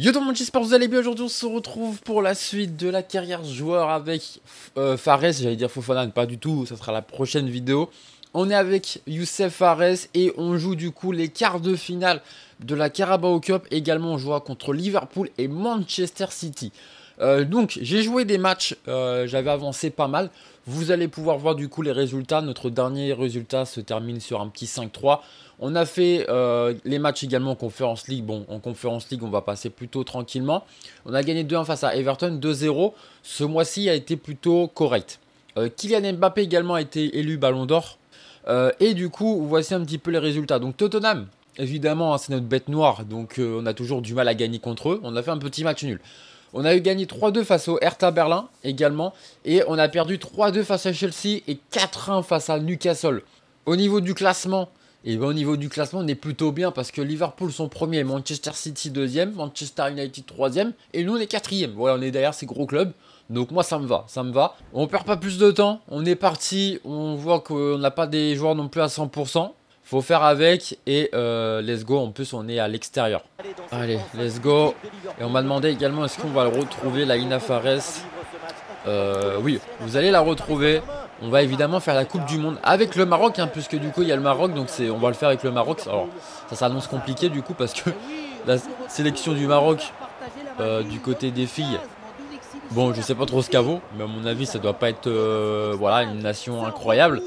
Yo tout le monde, j'espère que vous allez bien. Aujourd'hui, on se retrouve pour la suite de la carrière joueur avec euh, Fares. J'allais dire Fofana, pas du tout, ça sera la prochaine vidéo. On est avec Youssef Fares et on joue du coup les quarts de finale de la Carabao Cup. Également, on jouera contre Liverpool et Manchester City. Euh, donc, j'ai joué des matchs, euh, j'avais avancé pas mal. Vous allez pouvoir voir du coup les résultats. Notre dernier résultat se termine sur un petit 5-3. On a fait euh, les matchs également en Conférence League. Bon, en Conférence League, on va passer plutôt tranquillement. On a gagné 2-1 face à Everton, 2-0. Ce mois-ci a été plutôt correct. Kylian Mbappé également a été élu Ballon d'Or. et du coup, voici un petit peu les résultats. Donc Tottenham, évidemment, hein, c'est notre bête noire. Donc on a toujours du mal à gagner contre eux. On a fait un petit match nul. On a eu gagné 3-2 face au Hertha Berlin également. Et on a perdu 3-2 face à Chelsea et 4-1 face à Newcastle. Au niveau du classement, et ben, au niveau du classement, on est plutôt bien parce que Liverpool sont premiers, Manchester City deuxième, Manchester United troisième, et nous on est quatrième. Voilà, on est derrière ces gros clubs. Donc moi ça me va, ça me va. On perd pas plus de temps, on est parti, on voit qu'on n'a pas des joueurs non plus à 100% faut faire avec et euh, let's go. En plus, on est à l'extérieur. Allez, let's go. Et on m'a demandé également est-ce qu'on va retrouver, la Ina Fares? Euh, oui, vous allez la retrouver. On va évidemment faire la Coupe du Monde avec le Maroc, hein, puisque du coup il y a le Maroc, donc on va le faire avec le Maroc. Alors, ça s'annonce compliqué du coup parce que la sélection du Maroc euh, du côté des filles, bon, je sais pas trop ce qu'elle vaut, mais à mon avis, ça doit pas être voilà une nation incroyable.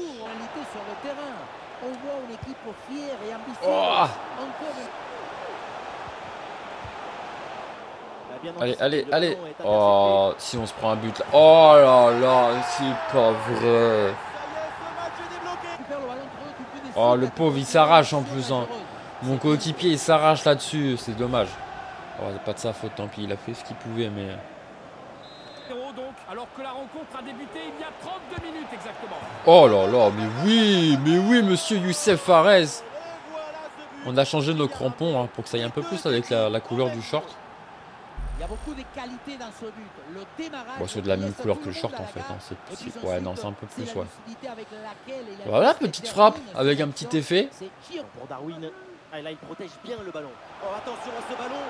Allez, allez, allez. Oh, si on se prend un but là. Oh là là, c'est pas vrai. Oh, le pauvre, il s'arrache en plus. Hein. Mon coéquipier, il s'arrache là-dessus. C'est dommage. Oh, c'est pas de sa faute, tant pis. Il a fait ce qu'il pouvait, mais... Alors que la rencontre a débuté il y a 32 minutes exactement. Oh là là, mais oui, mais oui, monsieur Youssef Fares. On a changé nos crampons hein, pour que ça aille un peu plus avec la, couleur du short. Il y a beaucoup de qualité dans ce but. Le démarrage bon, c'est de la même couleur que le short en fait. Hein. C'est, ouais, non, c'est un peu plus, ouais. Voilà, petite frappe avec un petit effet. C'est pour Darwin. Ah, là, il protège bien le ballon. Oh, attention à ce ballon.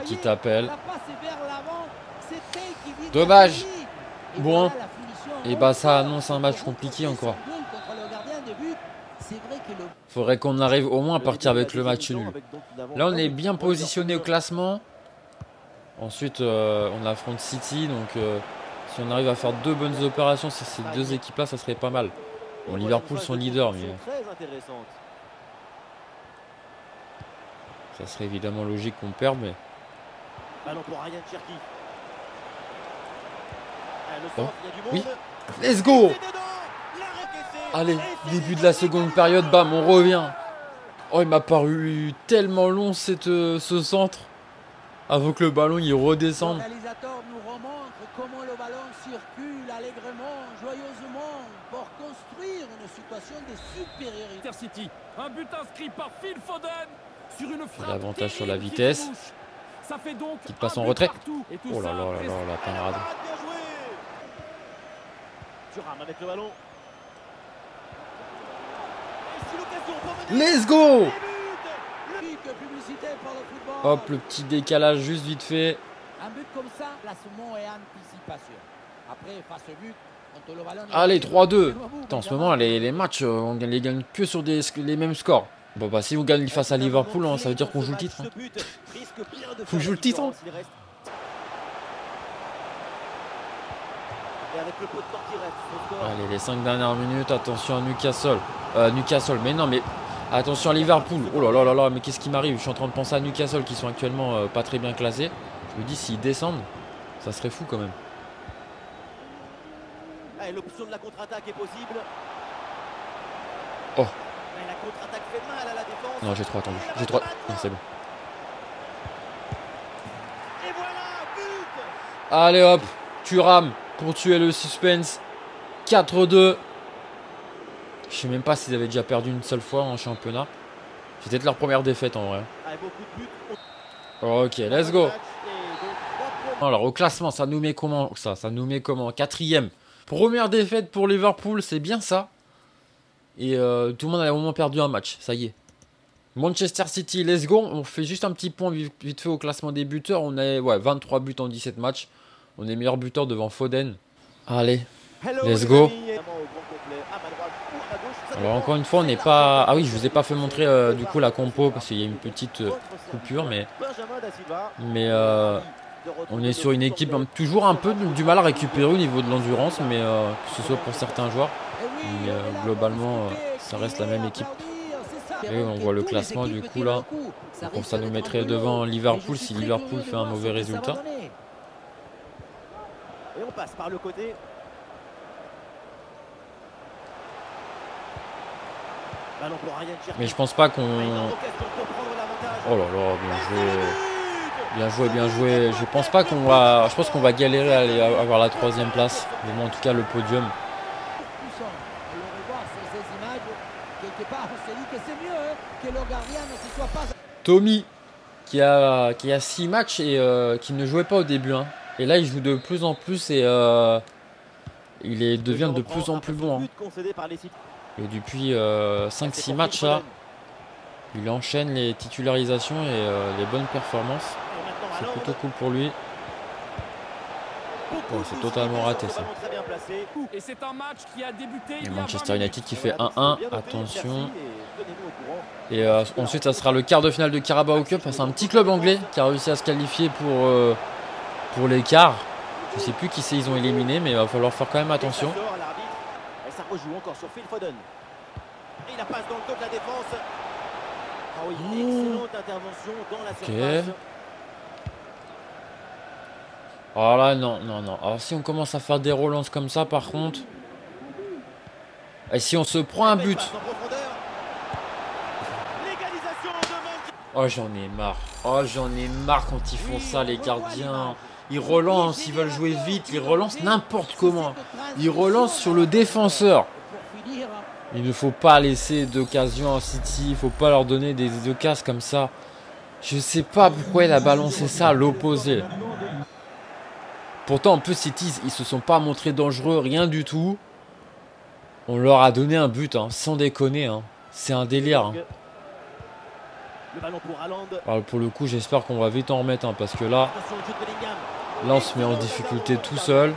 Petit appel. Dommage. Bon. Et bah ça annonce un match compliqué encore. Faudrait qu'on arrive au moins à partir avec le match nul. Là on est bien positionné au classement. Ensuite euh, on affronte City. Donc euh, si on arrive à faire deux bonnes opérations sur ces deux équipes là ça serait pas mal. Bon Liverpool sont leaders mais... Ça serait évidemment logique qu'on perde mais... Oh. Oui. Let's go Allez, début de la seconde période, bam, on revient. Oh, il m'a paru tellement long cette, euh, ce centre. Avant que le ballon il redescende. Le réalisateur nous remontre comment le ballon circule allègrement, joyeusement, pour construire une situation de supériorité. City, un but inscrit par Phil Foden sur une frappe. L'avantage sur la vitesse. Ça fait donc qui passe en retrait. Oh là là là là, la panade. avec le ballon. Let's go Hop, le petit décalage juste vite fait. Un but comme ça, placement et anticipation. Après, face au but, le ballon... Allez, 3-2. En ce moment, les, les matchs, euh, on les gagne que sur des, les mêmes scores. Bon, bah, si on gagne face à Liverpool, hein, ça veut dire qu'on joue le titre. Hein. Faut jouer le titre. Hein. Allez, les 5 dernières minutes, attention à Newcastle. Euh, Newcastle, mais non, mais attention à Liverpool. Oh là là là là, mais qu'est-ce qui m'arrive? Je suis en train de penser à Newcastle qui sont actuellement euh, pas très bien classés. Je me dis, s'ils descendent, ça serait fou quand même. L'option de la contre-attaque est possible. Oh. la contre-attaque fait mal à la défense. Non, j'ai trop attendu. J'ai trop. Non, c'est bon. Et voilà, but Allez hop, tu rames pour tuer le suspense. 4-2. Je sais même pas s'ils avaient déjà perdu une seule fois en championnat. C'était peut-être leur première défaite en vrai. Ok, let's go. Alors au classement, ça nous met comment Ça, ça nous met comment? Quatrième. Première défaite pour Liverpool, c'est bien ça. Et euh, tout le monde a au moins perdu un match, ça y est. Manchester City, let's go. On fait juste un petit point vite fait au classement des buteurs. On est ouais, 23 buts en 17 matchs. On est meilleur buteur devant Foden. Allez, let's go. Alors encore une fois, on n'est pas... Ah oui, je vous ai pas fait montrer euh, du coup la compo parce qu'il y a une petite euh, coupure, mais... Mais euh, on est sur une équipe toujours un peu du mal à récupérer au niveau de l'endurance, mais que ce soit pour certains joueurs. Mais globalement, ça reste la même équipe. Et on voit le classement du coup là. Donc ça nous mettrait devant Liverpool si Liverpool fait un mauvais résultat. On passe par le côté. Mais je pense pas qu'on... Oh là là, bien joué. Bien joué, bien joué. Je pense pas qu'on va... Je pense qu'on va galérer à aller avoir la troisième place. Mais en tout cas le podium. Tommy qui a qui a six matchs et euh, qui ne jouait pas au début. Hein. Et là il joue de plus en plus et euh, il est, devient de plus en plus bon. Hein. Et depuis 5-6 euh, matchs là, il enchaîne les titularisations et les bonnes performances. C'est plutôt cool pour lui. Oh, c'est totalement raté ça. Et c'est un match qui a débuté. Et Manchester United qui fait 1-1. Attention. Et euh, ensuite, ça sera le quart de finale de Carabao Cup. C'est un petit club anglais qui a réussi à se qualifier pour, euh, pour l'écart. Je sais plus qui c'est ils ont éliminé, mais il va falloir faire quand même attention. ça rejoue encore sur Phil Foden. Et la passe dans le dos de la défense. Ah oui, excellente intervention dans la surface. Okay. Oh là, non, non, non. Alors si on commence à faire des relances comme ça, par contre... Et si on se prend un but... Oh, j'en ai marre. Oh, j'en ai marre quand ils font ça, les gardiens. Ils relancent, ils veulent jouer vite, ils relancent n'importe comment. Ils relancent sur le défenseur. Il ne faut pas laisser d'occasion à City, il faut pas leur donner des occasions comme ça. Je sais pas pourquoi il a balancé ça à l'opposé. Pourtant, en plus, City, ils se sont pas montrés dangereux, rien du tout. On leur a donné un but, hein, sans déconner. Hein. C'est un délire. Hein. Alors, pour le coup, j'espère qu'on va vite en remettre, parce que là, là, on se met en difficulté tout seul.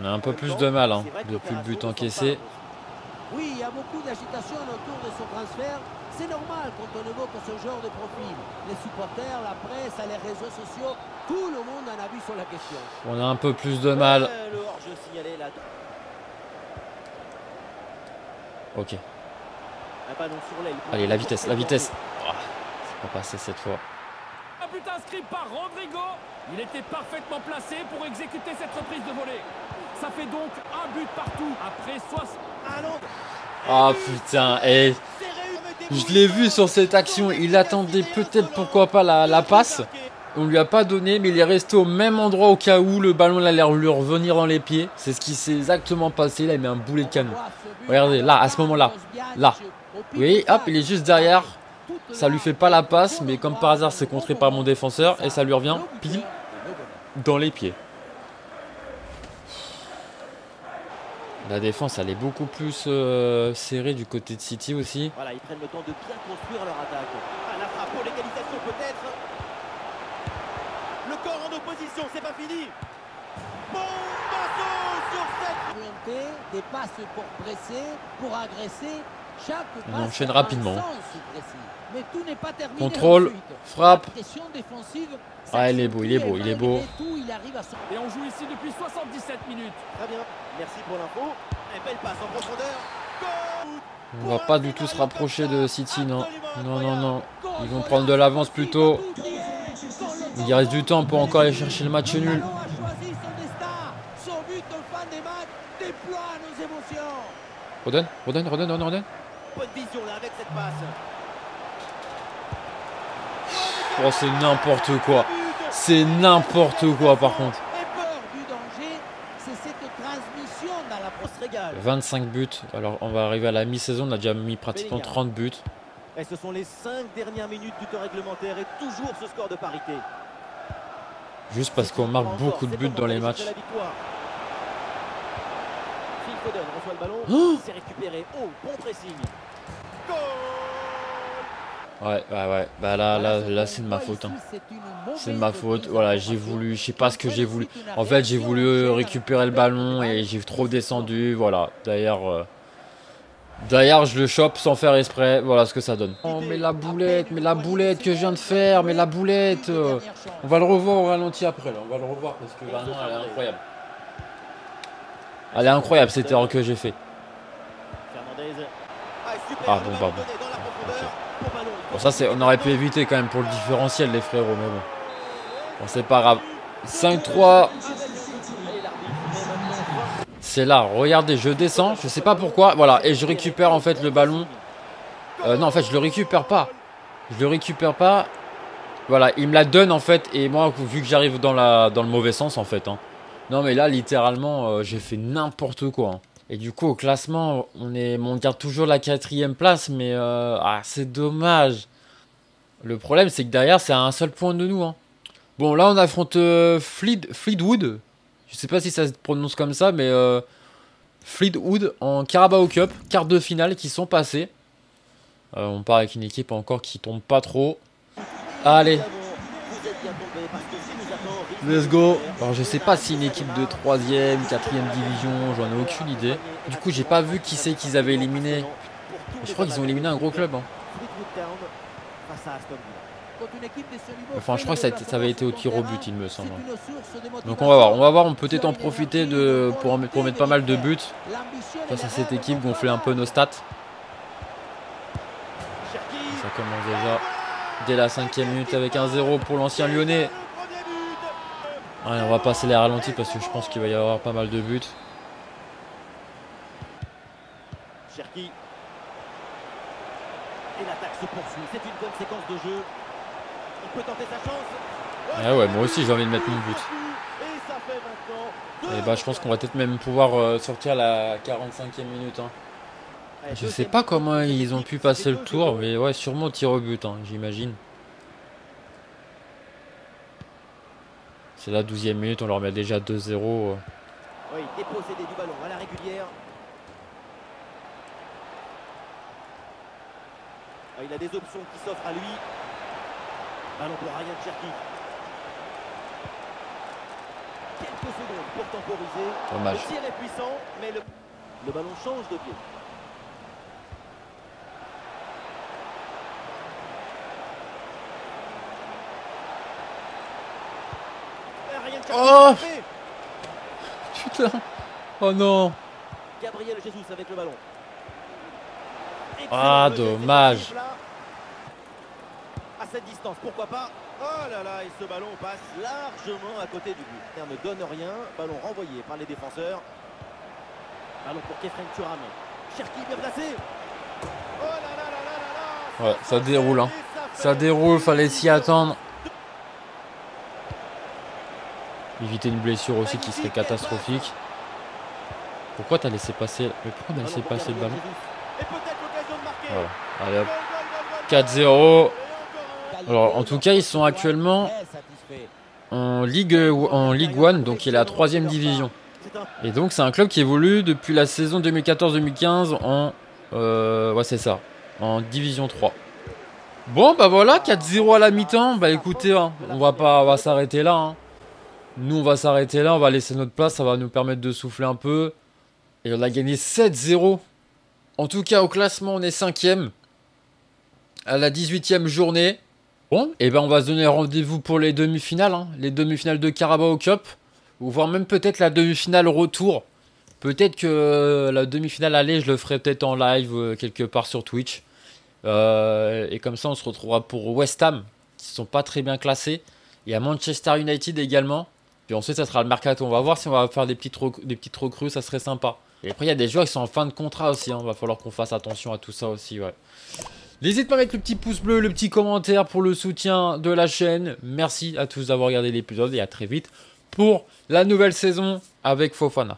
On a un peu plus de mal depuis le but encaissé. Oui, il y a beaucoup d'agitation autour de ce transfert. C'est normal quand on évoque ce genre de profil. Les supporters, la presse, les réseaux sociaux, tout le monde en a vu sur la question. On a un peu plus de mal. Ok. Allez, la vitesse, la vitesse. Oh, c'est pas passé cette fois. Un but inscrit par Rodrigo. Il était parfaitement placé pour exécuter cette reprise de volée. Ça fait donc un but partout après 60. Ah putain, et eh, je l'ai vu sur cette action. Il attendait peut-être pourquoi pas la, passe. On lui a pas donné, mais il est resté au même endroit au cas où le ballon allait lui revenir dans les pieds. C'est ce qui s'est exactement passé. Là, il met un boulet de canon. Regardez, là, à ce moment-là. Là. Oui, hop, il est juste derrière. Ça lui fait pas la passe, mais comme par hasard, c'est contré par mon défenseur. Et ça lui revient pile dans les pieds. La défense, elle est beaucoup plus euh, serrée du côté de City aussi. Voilà, ils prennent le temps de bien construire leur attaque. Ah, la frappe pour l'égalisation peut-être. Le corps en opposition, c'est pas fini. Bon sur cette des passes pour presser, pour agresser. On enchaîne rapidement. Contrôle, frappe. Ah, il est beau, il est beau, il est beau. Et on joue ici depuis 77 minutes. Très bien. Merci pour l'info. belle passe en profondeur. On va pas du tout se rapprocher de City, non. Non, non, non. Ils vont prendre de l'avance plus tôt. Il reste du temps pour encore aller chercher le match nul. Roden, Roden, Roden, Roden, Roden. Oh, c'est n'importe quoi. C'est n'importe quoi par contre. 25 buts. Alors on va arriver à la mi-saison. On a déjà mis pratiquement 30 buts. Et ce sont les 5 dernières minutes du temps réglementaire et toujours ce score de parité. Juste parce qu'on marque beaucoup de buts dans les matchs. Oh Ouais, ouais, ouais. Bah là, là, là, c'est de ma faute. Hein. C'est de ma faute. Voilà, j'ai voulu, je sais pas ce que j'ai voulu. En fait, j'ai voulu récupérer le ballon et j'ai trop descendu. Voilà. D'ailleurs, euh, d'ailleurs, je le chope sans faire exprès. Voilà ce que ça donne. Oh, mais la boulette, mais la boulette que je viens de faire, mais la boulette. Euh, on va le revoir au ralenti après. Là. On va le revoir parce que vraiment, elle est incroyable. Elle est incroyable cette erreur que j'ai fait. Ah bon, bah bon. Bon, ça, on aurait pu éviter quand même pour le différentiel, les frérots, mais bon. Bon, c'est pas grave. 5-3. C'est là, regardez, je descends, je sais pas pourquoi. Voilà, et je récupère en fait le ballon. Euh, non, en fait, je le récupère pas. Je le récupère pas. Voilà, il me la donne en fait. Et moi, vu que j'arrive dans, dans le mauvais sens en fait. Hein. Non, mais là, littéralement, euh, j'ai fait n'importe quoi. Hein. Et du coup, au classement, on, est, on garde toujours la quatrième place, mais euh, ah, c'est dommage. Le problème, c'est que derrière, c'est à un seul point de nous. Hein. Bon, là, on affronte euh, Fleetwood. Je sais pas si ça se prononce comme ça, mais euh, Fleetwood en Carabao Cup, quart de finale qui sont passés. Euh, on part avec une équipe encore qui tombe pas trop. Allez, Let's go. Alors je sais pas si une équipe de 3ème, 4ème division, j'en ai aucune idée. Du coup j'ai pas vu qui c'est qu'ils avaient éliminé. Je crois qu'ils ont éliminé un gros club. Enfin je crois que ça, avait été au tir au but il me semble. Donc on va voir. On va voir, on peut peut-être en profiter pour mettre pas mal de buts. Face à cette équipe, gonfler un peu nos stats. Ça commence déjà dès la cinquième minute avec un 0 pour l'ancien lyonnais on va passer les ralentis parce que je pense qu'il va y avoir pas mal de buts. Cherki. Et l'attaque se poursuit. C'est une bonne séquence de jeu. Il peut tenter sa chance. Ah ouais, moi aussi j'ai envie de mettre mon but. Et bah je pense qu'on va peut-être même pouvoir euh, sortir la 45e minute. Hein. Je sais pas comment ils ont pu passer le tour, mais ouais, sûrement tir au but, hein, j'imagine. C'est la 12e minute, on leur met déjà 2-0. Oui, déposséder du ballon à la régulière. Ah, il a des options qui s'offrent à lui. Ballon pour Ryan Cherki. Quelques secondes pour temporiser. Dommage. Le tir est puissant, mais le, le ballon change de pied. Oh Putain Oh non Gabriel Jesus avec le ballon. Ah, dommage. À cette distance, pourquoi pas Oh là là, et ce ballon passe largement à côté du but. Il ne donne rien. Ballon renvoyé par les défenseurs. Ballon pour Kefren Turam. Cherki bien placé. Oh là là là là là Ouais, ça déroule. Hein. Ça déroule, fallait s'y attendre. Éviter une blessure aussi qui serait catastrophique. Pourquoi t'as laissé passer Mais pourquoi t'as laissé passer le ballon Voilà. Allez hop. 4-0. Alors en tout cas ils sont actuellement en Ligue en Ligue 1, donc qui est la troisième division. Et donc c'est un club qui évolue depuis la saison 2014-2015 en euh, ouais c'est ça, en Division 3. Bon bah voilà, 4-0 à la mi-temps. Bah écoutez, hein, on va pas on va s'arrêter là. Hein. Nous, on va s'arrêter là, on va laisser notre place, ça va nous permettre de souffler un peu. Et on a gagné 7-0. En tout cas, au classement, on est 5ème. À la 18ème journée. Bon, et eh ben on va se donner rendez-vous pour les demi-finales. Hein. Les demi-finales de Carabao Cup. Ou voire même peut-être la demi-finale retour. Peut-être que la demi-finale aller, je le ferai peut-être en live euh, quelque part sur Twitch. Euh, et comme ça, on se retrouvera pour West Ham, qui sont pas très bien classés. Et à Manchester United également. Puis ensuite, ça sera le mercato. On va voir si on va faire des petites, des petites recrues, ça serait sympa. Et après, il y a des joueurs qui sont en fin de contrat aussi. Il hein. va falloir qu'on fasse attention à tout ça aussi, ouais. N'hésite pas à mettre le petit pouce bleu, le petit commentaire pour le soutien de la chaîne. Merci à tous d'avoir regardé l'épisode et à très vite pour la nouvelle saison avec Fofana.